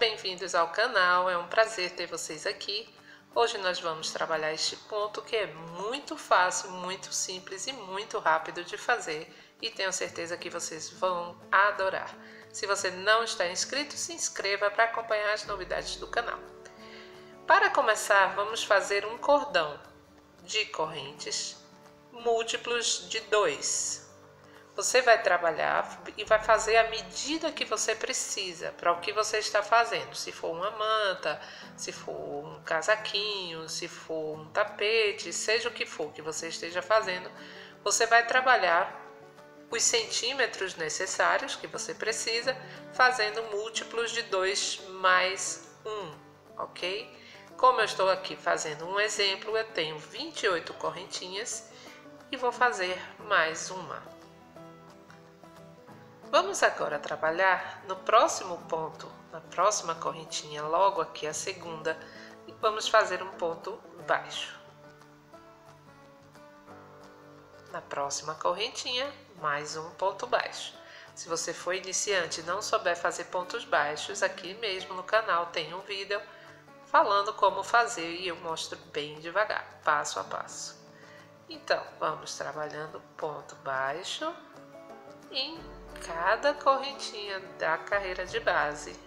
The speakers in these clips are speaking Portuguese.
bem-vindos ao canal, é um prazer ter vocês aqui. Hoje nós vamos trabalhar este ponto que é muito fácil, muito simples e muito rápido de fazer e tenho certeza que vocês vão adorar. Se você não está inscrito, se inscreva para acompanhar as novidades do canal. Para começar, vamos fazer um cordão de correntes múltiplos de 2. Você vai trabalhar e vai fazer a medida que você precisa para o que você está fazendo. Se for uma manta, se for um casaquinho, se for um tapete, seja o que for que você esteja fazendo, você vai trabalhar os centímetros necessários que você precisa, fazendo múltiplos de 2 mais 1, um, ok? Como eu estou aqui fazendo um exemplo, eu tenho 28 correntinhas e vou fazer mais uma. Vamos agora trabalhar no próximo ponto, na próxima correntinha, logo aqui a segunda, e vamos fazer um ponto baixo. Na próxima correntinha, mais um ponto baixo. Se você for iniciante e não souber fazer pontos baixos, aqui mesmo no canal tem um vídeo falando como fazer e eu mostro bem devagar, passo a passo. Então, vamos trabalhando ponto baixo em cada correntinha da carreira de base.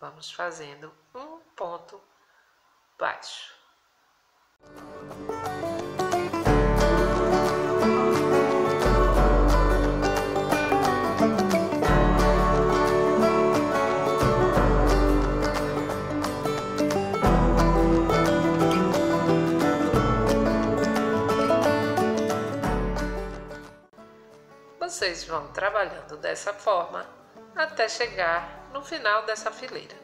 Vamos fazendo um ponto baixo. Vocês vão trabalhando dessa forma até chegar no final dessa fileira.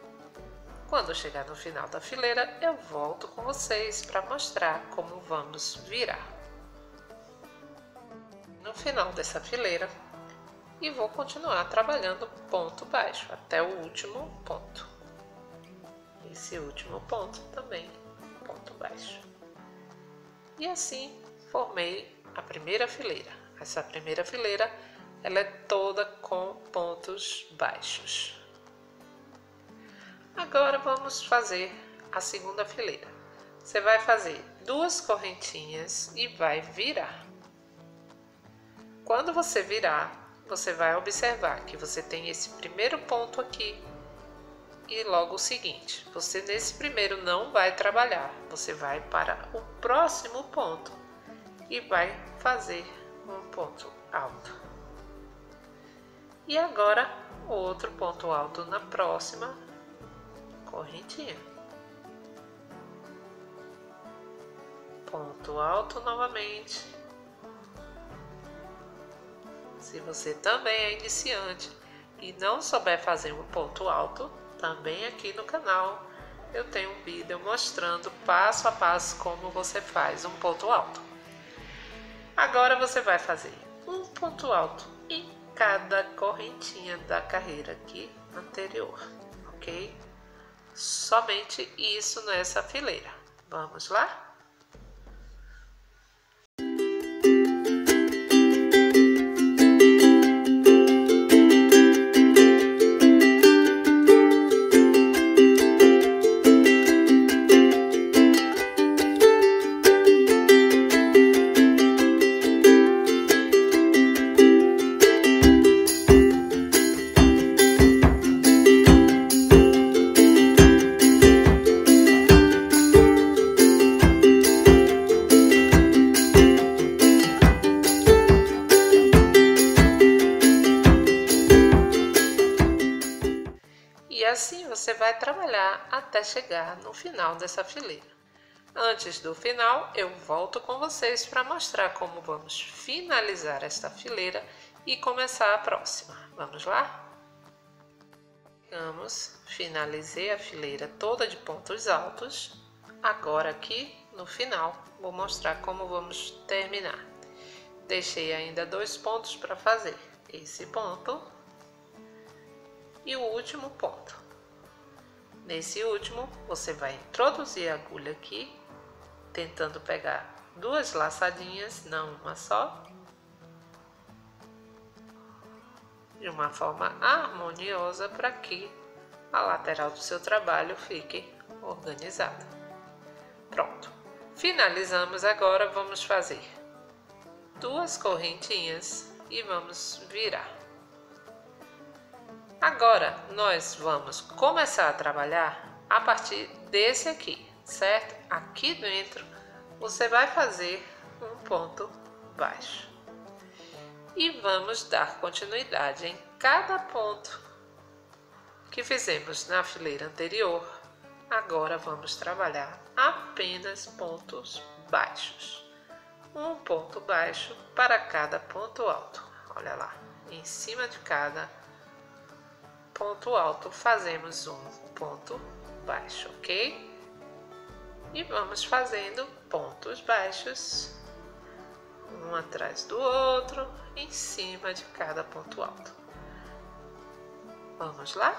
Quando chegar no final da fileira, eu volto com vocês para mostrar como vamos virar. No final dessa fileira, e vou continuar trabalhando ponto baixo até o último ponto. Esse último ponto também ponto baixo. E assim formei a primeira fileira. Essa primeira fileira ela é toda com pontos baixos. Agora vamos fazer a segunda fileira. Você vai fazer duas correntinhas e vai virar. Quando você virar, você vai observar que você tem esse primeiro ponto aqui e logo o seguinte. Você nesse primeiro não vai trabalhar, você vai para o próximo ponto e vai fazer um ponto alto. E agora outro ponto alto na próxima correntinha. Ponto alto novamente. Se você também é iniciante e não souber fazer um ponto alto, também aqui no canal eu tenho um vídeo mostrando passo a passo como você faz um ponto alto. Agora você vai fazer um ponto alto cada correntinha da carreira aqui anterior, ok? Somente isso nessa fileira. Vamos lá? No final dessa fileira. Antes do final, eu volto com vocês para mostrar como vamos finalizar esta fileira e começar a próxima. Vamos lá? Vamos, finalizei a fileira toda de pontos altos. Agora aqui no final, vou mostrar como vamos terminar. Deixei ainda dois pontos para fazer. Esse ponto e o último ponto. Nesse último, você vai introduzir a agulha aqui, tentando pegar duas laçadinhas, não uma só, de uma forma harmoniosa para que a lateral do seu trabalho fique organizada. Pronto. Finalizamos agora, vamos fazer duas correntinhas e vamos virar. Agora nós vamos começar a trabalhar a partir desse aqui, certo? Aqui dentro você vai fazer um ponto baixo. E vamos dar continuidade em cada ponto que fizemos na fileira anterior. Agora vamos trabalhar apenas pontos baixos. Um ponto baixo para cada ponto alto. Olha lá, em cima de cada ponto alto fazemos um ponto baixo, ok? E vamos fazendo pontos baixos um atrás do outro, em cima de cada ponto alto. Vamos lá?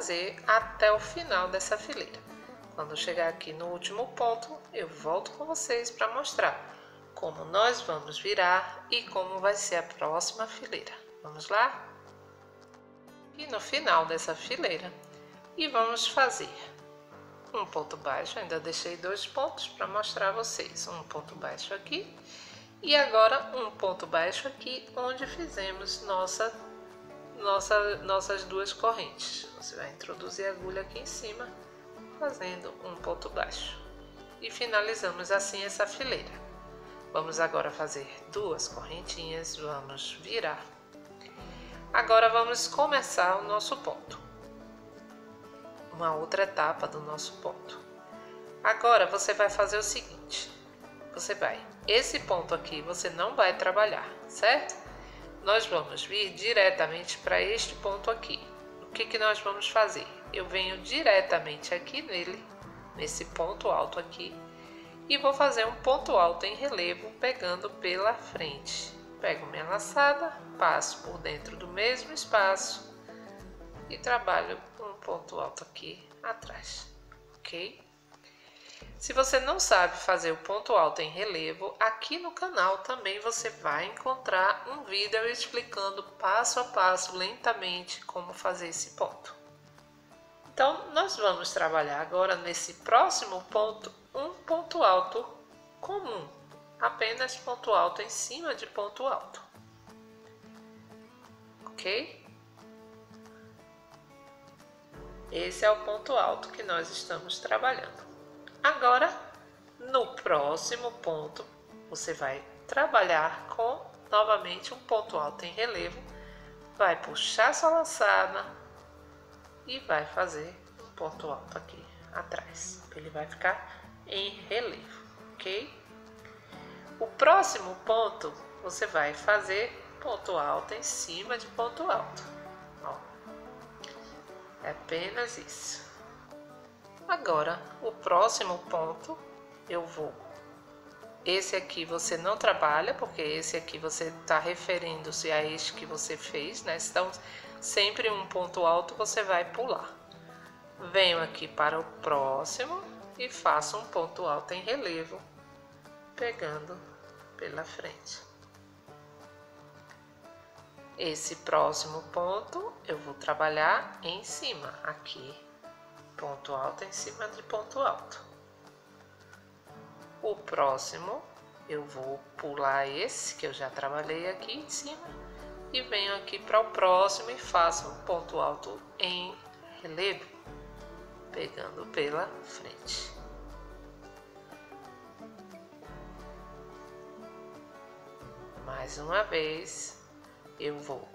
Fazer até o final dessa fileira. Quando chegar aqui no último ponto, eu volto com vocês para mostrar como nós vamos virar e como vai ser a próxima fileira. Vamos lá? E no final dessa fileira, e vamos fazer um ponto baixo, ainda deixei dois pontos para mostrar a vocês, um ponto baixo aqui e agora um ponto baixo aqui, onde fizemos nossa, nossa, nossas duas correntes. Você vai introduzir a agulha aqui em cima, fazendo um ponto baixo. E finalizamos assim essa fileira. Vamos agora fazer duas correntinhas, vamos virar. Agora vamos começar o nosso ponto. Uma outra etapa do nosso ponto. Agora você vai fazer o seguinte, você vai esse ponto aqui você não vai trabalhar, certo? Nós vamos vir diretamente para este ponto aqui. O que, que nós vamos fazer? Eu venho diretamente aqui nele, nesse ponto alto aqui, e vou fazer um ponto alto em relevo pegando pela frente. Pego minha laçada, passo por dentro do mesmo espaço e trabalho um ponto alto aqui atrás, ok? Se você não sabe fazer o ponto alto em relevo, aqui no canal também você vai encontrar um vídeo explicando passo a passo, lentamente, como fazer esse ponto. Então, nós vamos trabalhar agora nesse próximo ponto, um ponto alto comum, apenas ponto alto em cima de ponto alto. Ok? Esse é o ponto alto que nós estamos trabalhando. Agora, no próximo ponto, você vai trabalhar com novamente um ponto alto em relevo, vai puxar sua laçada e vai fazer um ponto alto aqui atrás. Ele vai ficar em relevo, ok? O próximo ponto, você vai fazer ponto alto em cima de ponto alto. Ó, é apenas isso. Agora, o próximo ponto, eu vou. Esse aqui você não trabalha, porque esse aqui você está referindo-se a este que você fez, né? Então, sempre um ponto alto você vai pular. Venho aqui para o próximo e faço um ponto alto em relevo, pegando pela frente. Esse próximo ponto eu vou trabalhar em cima, aqui ponto alto em cima de ponto alto. O próximo eu vou pular esse que eu já trabalhei aqui em cima e venho aqui para o próximo e faço um ponto alto em relevo, pegando pela frente. Mais uma vez, eu vou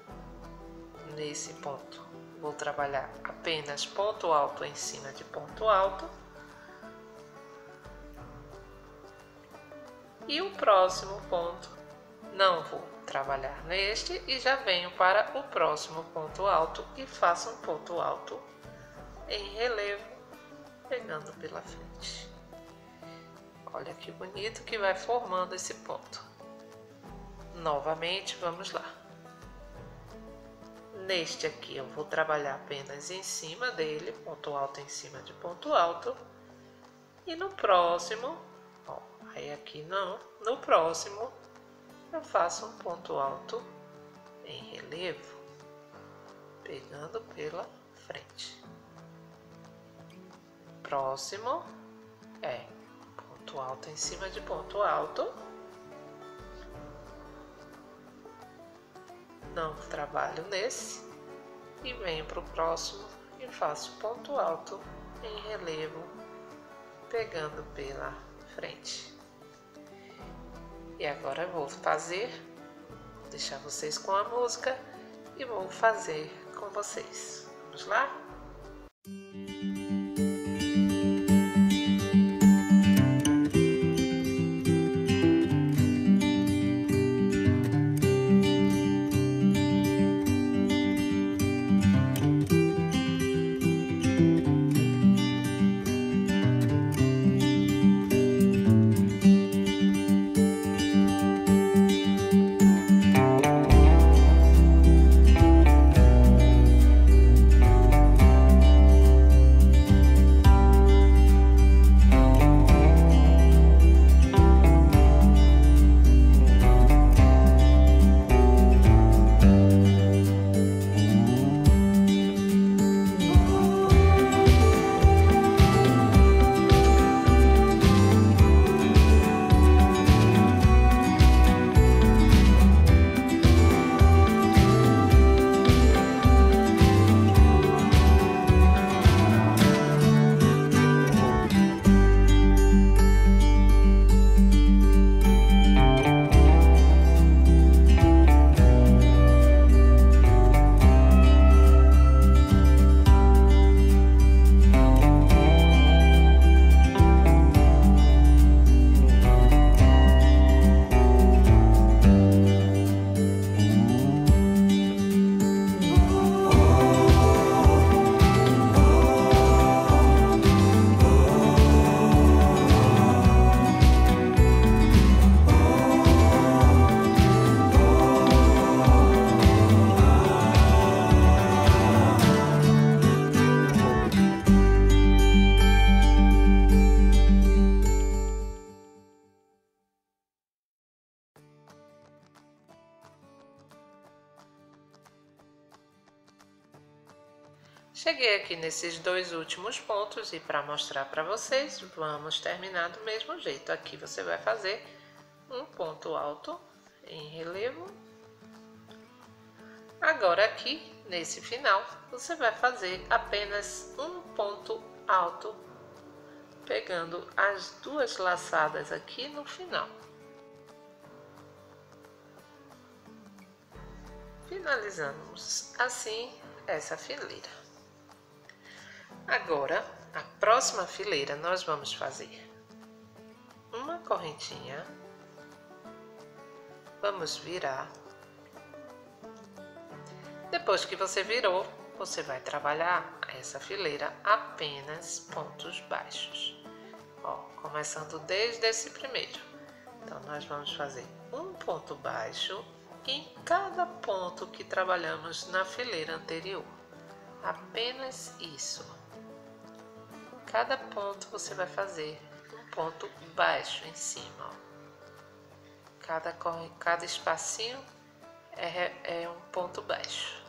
nesse ponto vou trabalhar apenas ponto alto em cima de ponto alto. E o próximo ponto, não vou trabalhar neste e já venho para o próximo ponto alto e faço um ponto alto em relevo, pegando pela frente. Olha que bonito que vai formando esse ponto. Novamente, vamos lá. Neste aqui eu vou trabalhar apenas em cima dele, ponto alto em cima de ponto alto. E no próximo, ó, aí aqui não, no próximo eu faço um ponto alto em relevo, pegando pela frente. Próximo é ponto alto em cima de ponto alto. Não trabalho nesse e venho para o próximo e faço ponto alto em relevo, pegando pela frente. E agora eu vou fazer, deixar vocês com a música e vou fazer com vocês. Vamos lá? Nesses dois últimos pontos e para mostrar para vocês, vamos terminar do mesmo jeito. Aqui você vai fazer um ponto alto em relevo. Agora aqui, nesse final, você vai fazer apenas um ponto alto, pegando as duas laçadas aqui no final. Finalizamos assim essa fileira. Agora, a próxima fileira nós vamos fazer uma correntinha, vamos virar. Depois que você virou, você vai trabalhar essa fileira apenas pontos baixos. Ó, começando desde esse primeiro. Então, nós vamos fazer um ponto baixo em cada ponto que trabalhamos na fileira anterior. Apenas isso cada ponto você vai fazer um ponto baixo em cima. Ó. Cada, cada espacinho é, é um ponto baixo.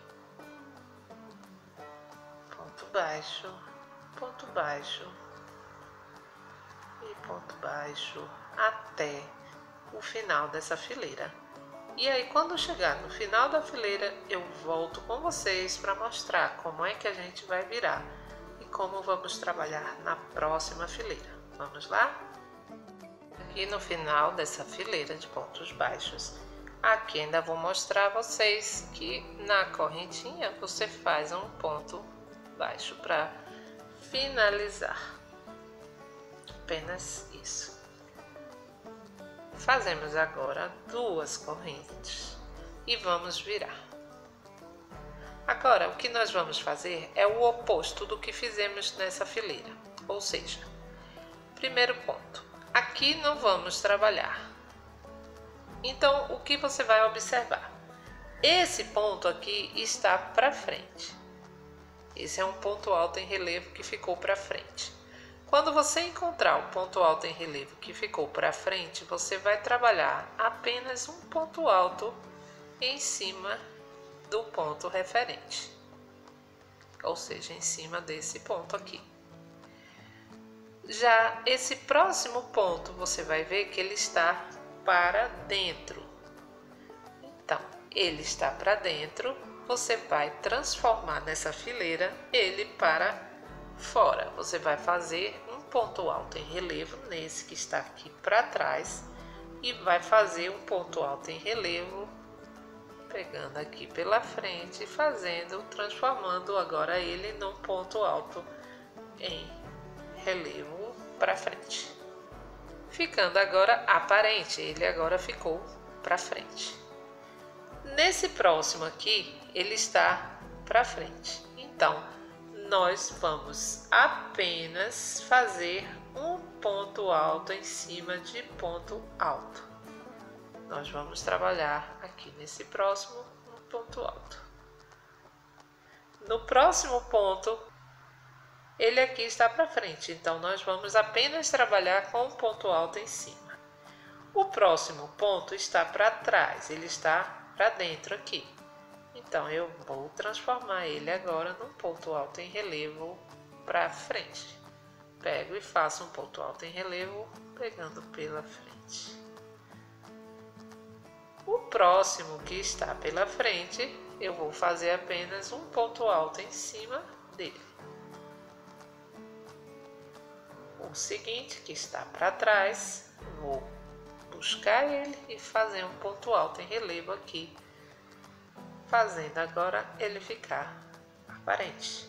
Ponto baixo, ponto baixo e ponto baixo até o final dessa fileira. E aí, quando chegar no final da fileira, eu volto com vocês para mostrar como é que a gente vai virar como vamos trabalhar na próxima fileira. Vamos lá? Aqui no final dessa fileira de pontos baixos, aqui ainda vou mostrar a vocês que na correntinha você faz um ponto baixo para finalizar. Apenas isso. Fazemos agora duas correntes e vamos virar. Agora, o que nós vamos fazer é o oposto do que fizemos nessa fileira. Ou seja, primeiro ponto, aqui não vamos trabalhar. Então, o que você vai observar? Esse ponto aqui está para frente. Esse é um ponto alto em relevo que ficou para frente. Quando você encontrar o ponto alto em relevo que ficou para frente, você vai trabalhar apenas um ponto alto em cima do ponto referente, ou seja, em cima desse ponto aqui. Já esse próximo ponto, você vai ver que ele está para dentro. Então, ele está para dentro, você vai transformar nessa fileira ele para fora. Você vai fazer um ponto alto em relevo nesse que está aqui para trás e vai fazer um ponto alto em relevo pegando aqui pela frente e fazendo, transformando agora ele num ponto alto em relevo para frente. Ficando agora aparente, ele agora ficou para frente. Nesse próximo aqui, ele está para frente. Então, nós vamos apenas fazer um ponto alto em cima de ponto alto. Nós vamos trabalhar aqui nesse próximo ponto alto. No próximo ponto, ele aqui está para frente, então nós vamos apenas trabalhar com um ponto alto em cima. O próximo ponto está para trás, ele está para dentro aqui. Então, eu vou transformar ele agora num ponto alto em relevo para frente. Pego e faço um ponto alto em relevo, pegando pela frente. O próximo que está pela frente, eu vou fazer apenas um ponto alto em cima dele. O seguinte, que está para trás, vou buscar ele e fazer um ponto alto em relevo aqui fazendo agora ele ficar aparente.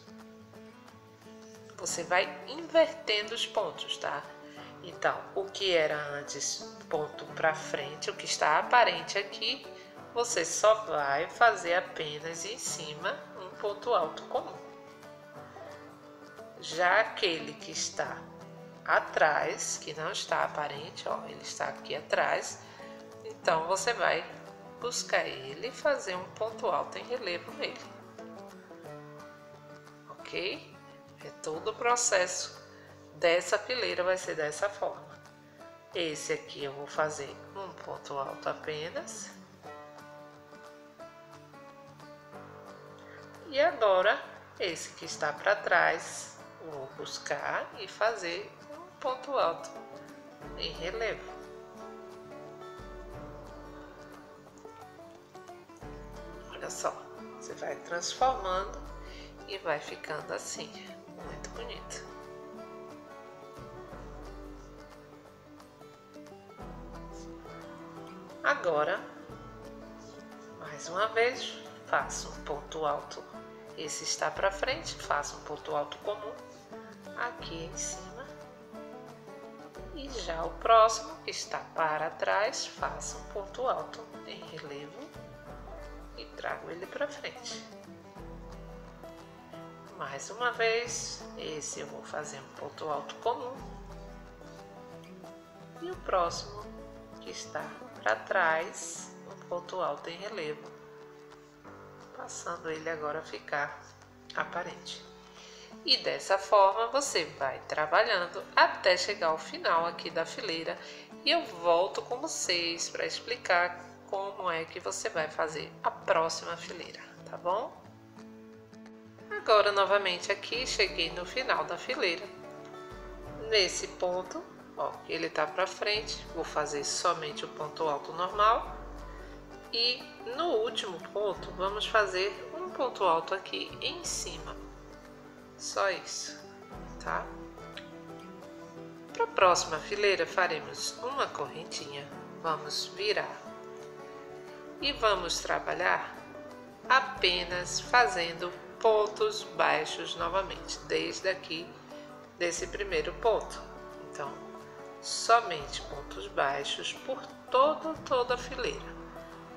Você vai invertendo os pontos, tá? Então, o que era antes ponto para frente, o que está aparente aqui, você só vai fazer apenas em cima um ponto alto comum. Já aquele que está atrás, que não está aparente, ó, ele está aqui atrás, então você vai buscar ele e fazer um ponto alto em relevo nele. Ok? É todo o processo dessa fileira vai ser dessa forma. Esse aqui eu vou fazer um ponto alto apenas. E agora, esse que está para trás, vou buscar e fazer um ponto alto em relevo. Olha só, você vai transformando e vai ficando assim, muito bonito. Agora, mais uma vez, faço um ponto alto. Esse está para frente, faço um ponto alto comum aqui em cima. E já o próximo, que está para trás, faço um ponto alto em relevo e trago ele para frente. Mais uma vez, esse eu vou fazer um ponto alto comum. E o próximo, que está para trás, um ponto alto em relevo, passando ele agora a ficar aparente. E dessa forma você vai trabalhando até chegar ao final aqui da fileira e eu volto com vocês para explicar como é que você vai fazer a próxima fileira, tá bom? Agora, novamente aqui, cheguei no final da fileira. Nesse ponto, ó, ele tá para frente, vou fazer somente o ponto alto normal. E no último ponto, vamos fazer um ponto alto aqui em cima. Só isso, tá? Para a próxima fileira, faremos uma correntinha. Vamos virar e vamos trabalhar apenas fazendo pontos baixos novamente, desde aqui desse primeiro ponto. Então, somente pontos baixos por todo, toda a fileira.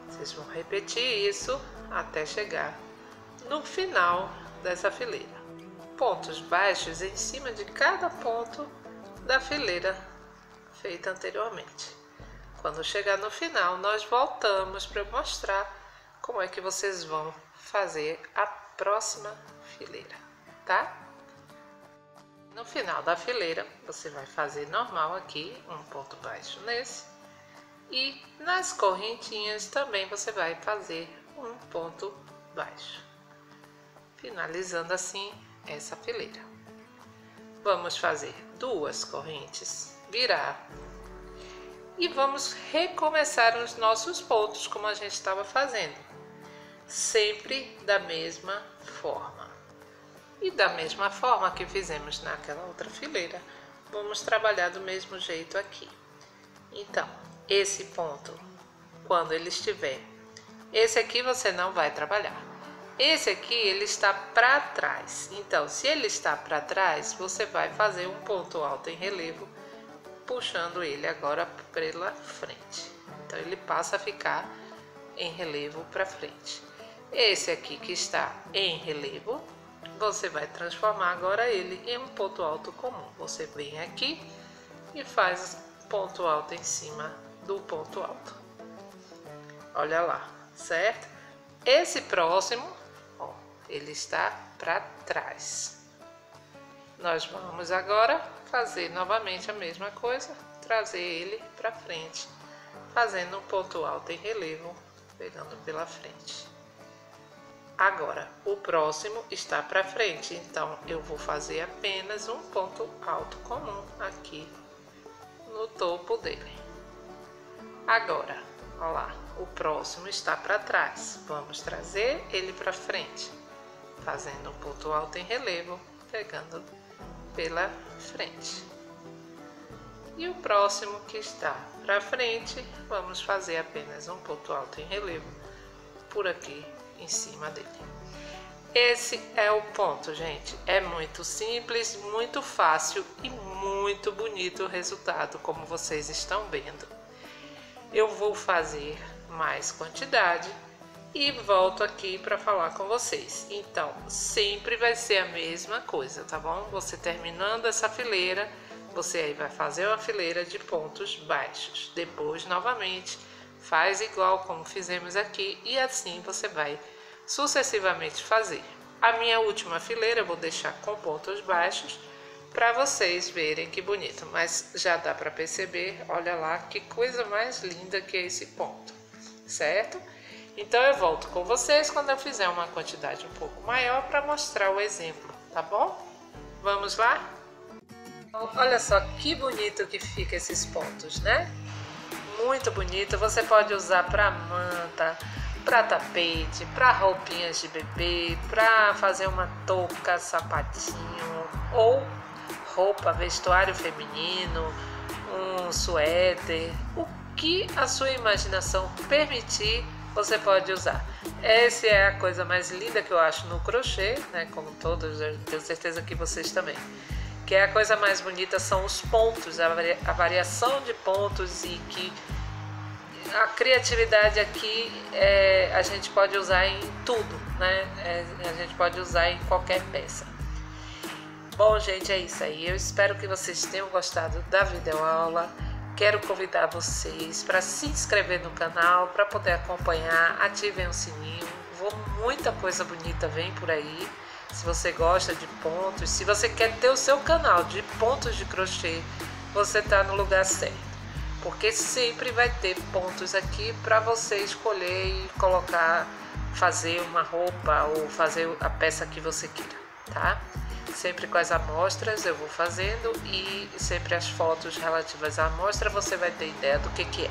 Vocês vão repetir isso até chegar no final dessa fileira. pontos baixos em cima de cada ponto da fileira feita anteriormente. Quando chegar no final, nós voltamos para mostrar como é que vocês vão fazer a próxima fileira, tá? No final da fileira, você vai fazer normal aqui, um ponto baixo nesse, e nas correntinhas também você vai fazer um ponto baixo, finalizando assim essa fileira. Vamos fazer duas correntes, virar e vamos recomeçar os nossos pontos como a gente estava fazendo, sempre da mesma forma. E da mesma forma que fizemos naquela outra fileira, vamos trabalhar do mesmo jeito aqui. Então, esse ponto, quando ele estiver, esse aqui você não vai trabalhar. Esse aqui ele está para trás. Então, se ele está para trás, você vai fazer um ponto alto em relevo, puxando ele agora pela frente. Então, ele passa a ficar em relevo para frente. Esse aqui que está em relevo, você vai transformar agora ele em um ponto alto comum. Você vem aqui e faz ponto alto em cima do ponto alto. Olha lá, certo? Esse próximo, ó, ele está para trás. Nós vamos agora fazer novamente a mesma coisa, trazer ele para frente, fazendo um ponto alto em relevo, pegando pela frente. Agora, o próximo está para frente, então eu vou fazer apenas um ponto alto comum aqui no topo dele. Agora, olha lá, o próximo está para trás. Vamos trazer ele para frente, fazendo um ponto alto em relevo, pegando pela frente. E o próximo que está para frente, vamos fazer apenas um ponto alto em relevo por aqui em cima dele. Esse é o ponto, gente. É muito simples, muito fácil e muito bonito o resultado, como vocês estão vendo. Eu vou fazer mais quantidade e volto aqui para falar com vocês. Então, sempre vai ser a mesma coisa, tá bom? Você terminando essa fileira, você aí vai fazer uma fileira de pontos baixos. Depois, novamente, faz igual como fizemos aqui e assim você vai sucessivamente fazer. A minha última fileira eu vou deixar com pontos baixos para vocês verem que bonito, mas já dá para perceber, olha lá que coisa mais linda que é esse ponto, certo? Então eu volto com vocês quando eu fizer uma quantidade um pouco maior para mostrar o exemplo, tá bom? Vamos lá? Olha só que bonito que fica esses pontos, né? Muito bonito, você pode usar para manta, para tapete, para roupinhas de bebê, para fazer uma touca, sapatinho ou roupa, vestuário feminino, um suéter, o que a sua imaginação permitir, você pode usar. Essa é a coisa mais linda que eu acho no crochê, né? Como todos, tenho certeza que vocês também. Que a coisa mais bonita são os pontos, a variação de pontos e que a criatividade aqui é, a gente pode usar em tudo, né? É, a gente pode usar em qualquer peça. Bom, gente, é isso aí. Eu espero que vocês tenham gostado da videoaula. Quero convidar vocês para se inscrever no canal, para poder acompanhar, ativem o sininho. Vou, muita coisa bonita vem por aí. Se você gosta de pontos, se você quer ter o seu canal de pontos de crochê, você está no lugar certo porque sempre vai ter pontos aqui para você escolher e colocar, fazer uma roupa ou fazer a peça que você queira, tá? Sempre com as amostras eu vou fazendo e sempre as fotos relativas à amostra você vai ter ideia do que, que é.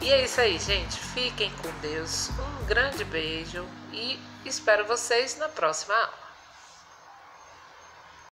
E é isso aí, gente. Fiquem com Deus. Um grande beijo e espero vocês na próxima aula.